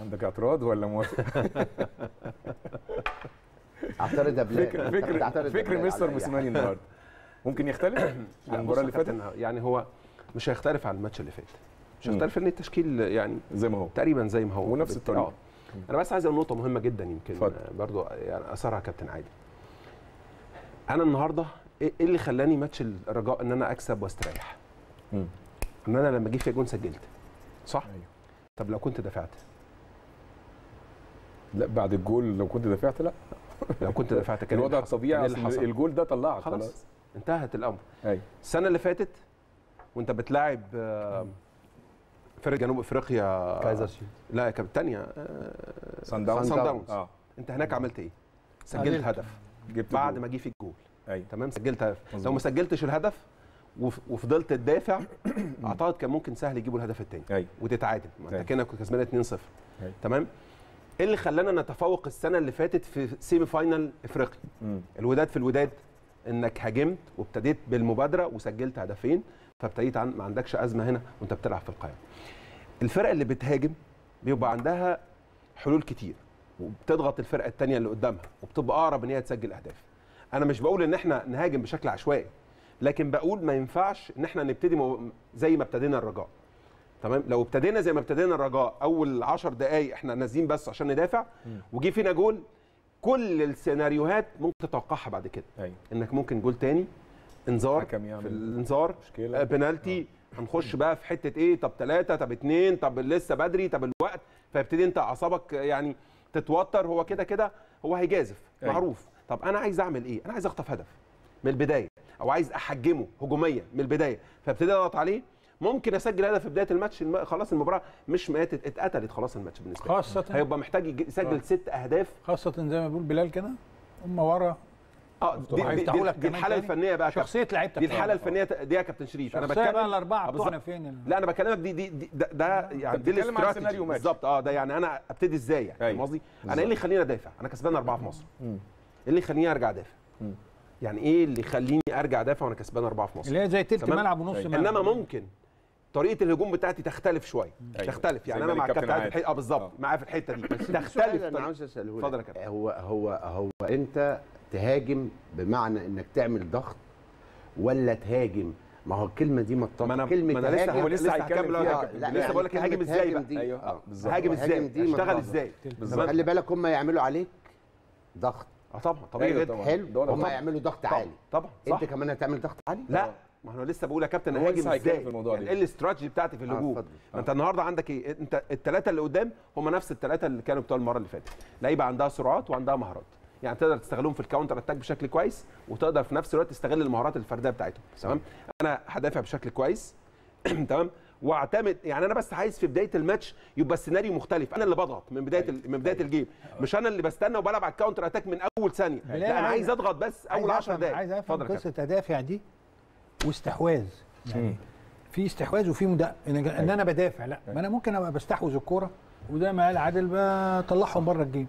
عندك اعتراض ولا موافق؟ اعترض بلال فكر فكر فكر مستر موسيماني. النهارده ممكن يختلف عن المباراة اللي فاتت يعني هو مش هيختلف عن الماتش اللي فات مش. هيختلف ان التشكيل يعني زي ما هو تقريبا زي ما هو ونفس الطريقة. آه. أنا بس عايز أقول نقطة مهمة جدا يمكن. آه، برضو يعني أثرها كابتن عادل أنا النهارده إيه إيه اللي خلاني ماتش الرجاء إن أنا أكسب وأستريح. إن أنا لما جه في جون سجلت صح أيوه. طب لو كنت دفعت لا بعد الجول لو كنت دفعت لا. لو كنت دفعت كان الوضع؟ الطبيعي الجول ده طلعك خلاص. خلاص. انتهت الأمر. أيوه السنة اللي فاتت وأنت بتلاعب آه، فرق جنوب إفريقيا كايزر شيف لا يا كابتن تانية سان داونز سان داونز. آه. أنت هناك عملت إيه؟ سجلت تعادلت. هدف. جبت بعد جول. ما جه فيك جول أيوه تمام؟ سجلت هدف. لو مظبوط. ما سجلتش الهدف وف- وفضلت تدافع أعتقد كان ممكن سهل يجيبوا الهدف الثاني أيوه وتتعادل. ما أنت أيوة. كده كنت كسبان 2-0 أيوة. تمام؟ إيه اللي خلانا نتفوق السنة اللي فاتت في semi final افريقيا. الوداد في الوداد إنك هاجمت وابتديت بالمبادرة وسجلت هدفين فابتديت عن ما عندكش أزمة هنا وأنت بتلعب في القائمه الفرق اللي بتهاجم بيبقى عندها حلول كتير وبتضغط الفرقة الثانية اللي قدامها وبتبقى أقرب إن هي تسجل أهداف. أنا مش بقول إن إحنا نهاجم بشكل عشوائي لكن بقول ما ينفعش إن إحنا نبتدي زي ما ابتدينا الرجاء. تمام؟ لو ابتدينا زي ما ابتدينا الرجاء أول 10 دقائق إحنا نازلين بس عشان ندافع وجي فينا جول كل السيناريوهات ممكن تتوقعها بعد كده. أيوه. إنك ممكن جول تاني انذار حكم في الانذار مشكلة. آه، بنالتي. هنخش بقى في حتة إيه؟ طب ثلاثة طب اثنين طب لسه بدري طب الوقت. فيبتدي أنت أعصابك يعني تتوتر. هو كده كده هو هيجازف. أيوة. معروف. طب أنا عايز أعمل إيه؟ أنا عايز أخطف هدف من البداية أو عايز أحجمه هجوميا من البداية. فابتدي أضغط عليه. ممكن أسجل هدف في بداية الماتش الم... خلاص المباراة مش ماتت اتقتلت خلاص الماتش بالنسبة لي خاصة هيبقى محتاج يسجل آه. ست أهداف خاصة زي ما بيقول بلال كده هم ورا آه دي, دي, دي, دي الحالة تاني. الفنية بقى. شخصية لعيبتك دي الحالة. الفنية دي يا كابتن شريف أنا شخصية بقى بتكلم الأربعة آه،. بتوعنا فين ال- لا أنا بكلمك دي دي, دي ده, ده يعني دي الاستراتيجي. بالظبط آه ده يعني أنا أبتدي إزاي يعني أيوة. فاهم قصدي؟ أنا. إيه اللي يخليني أدافع؟ أنا كسبان أربعة في مصر. إيه اللي يخليني أرجع أدافع؟ يعني إيه اللي يخليني أرجع أدافع وأنا كسبان أربعة في مصر؟ اللي هي زي تلت؟ ملعب ونص أيوة. ملعب إنما ممكن طريقة الهجوم بتاعتي تختلف شوية. أيوة. تختلف. يعني أنا مع الكابتن عادل آه بالظبط. آه. معايا في الحتة دي. تختلف أنا عاوز أسأله اتفضل يا لك. كابتن. هو هو هو أنت تهاجم بمعنى إنك تعمل ضغط ولا تهاجم؟ ما هو الكلمة دي ما كلمة ما أنا لسه تهاجم هو لسه آه، كابتن. لا، لسه يعني بقول لك كلمة هاجم إزاي بقى؟ أيوه. آه. بالظبط. هاجم إزاي؟ اشتغل. إزاي بالظبط. خلي بالك هم يعملوا عليك ضغط. آه طبعا. طبيعي أيوة جدا. طبعاً. حلو. هم. يعملوا ضغط عالي. طبعا. أنت كمان هتعمل ضغط عالي؟ لا. ما أنا لسه بقول يا كابتن هاجم إزاي؟ في الموضوع يعني. إيه الاستراتيجي بتاعتي في الهجوم؟ اتفضل. ما أنت النهارده عندك إيه؟ أنت الثلاثه اللي قدام هم نفس الثلاثه اللي كانوا بتوع المرة اللي فاتت. لعيبة عندها سرعات وعندها مهارات. يعني تقدر تستغلهم في ال counter attack بشكل كويس وتقدر في نفس الوقت تستغل المهارات الفردية بتاعتهم. تمام؟ أنا هدافع بشكل كويس. تمام؟ واعتمد يعني أنا بس عايز في بداية الماتش يبقى السيناريو مختلف. أنا اللي بضغط من بداية ال- من بداية ال game. مش أنا اللي بستنى وبلعب على ال counter attack من أول ثانية. لا أنا عايز- أضغط بس أول 10 دقائق عايز أفهم. قصة ادافع دي. واستحواذ يعني. في استحواذ وفي مدا... إن إن أنا بدافع لا ما أنا ممكن أبقى بستحوذ الكورة وزي ما قال عادل بطلعهم بره ال game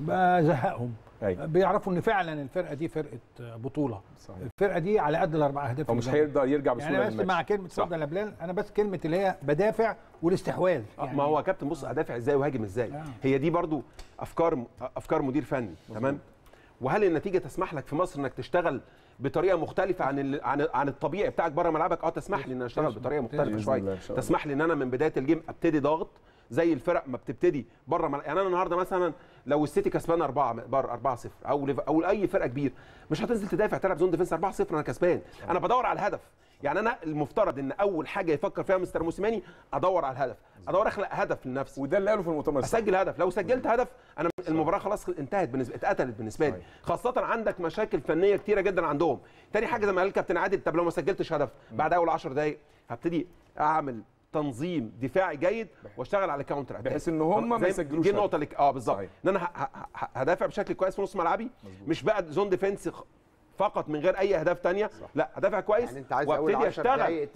بزهقهم أيوه بيعرفوا إن فعلا الفرقة دي فرقة بطولة صحيح الفرقة دي على قد الأربع أهداف هو اللي مش جابهم. هيقدر يرجع يعني بسهولة أنا بس. مع كلمة. اتفضل يا بلال أنا بس كلمة اللي هي بدافع والاستحواذ آه، ما هو يا كابتن بص ادافع إزاي وهاجم إزاي آه. هي دي برضو أفكار أفكار مدير فني تمام وهل النتيجة تسمح لك في مصر إنك تشتغل بطريقة مختلفة عن ال... عن عن الطبيعي بتاعك بره ملعبك؟ آه تسمح لي إن أشتغل بطريقة مختلفة شوية. تسمح لي إن أنا من بداية ال game أبتدي ضاغط زي الفرق ما بتبتدي بره ملعب. يعني أنا النهارده مثلا لو السيتي كسبان 4 بره 4 0 أو أو أي فرقة كبير مش هتنزل تدافع تلعب zone defense 4 0 أنا كسبان. أنا بدور على الهدف. يعني أنا المفترض إن أول حاجة يفكر فيها مستر موسيماني أدور على الهدف. أدور أخلق هدف لنفسي. وده اللي قاله في المؤتمر. أسجل هدف. لو سجلت هدف أنا المباراة خلاص انتهت بالنسبة اتقتلت بالنسبة لي. خاصة عندك مشاكل فنية كتيرة جدا عندهم. تاني حاجة زي ما قال الكابتن عادل طب لو ما سجلتش هدف بعد أول 10 دقائق هبتدي أعمل تنظيم دفاعي جيد واشتغل على counter attack. بحيث إن هم ما يسجلوش دي. النقطة اللي آه بالظبط. إن أنا هدافع بشكل كويس في نص ملعبي مش بقى زون ديفense فقط من غير أي أهداف تانية. لا هدافع كويس يعني أنت عايز وأبتدي 10 أشتغل.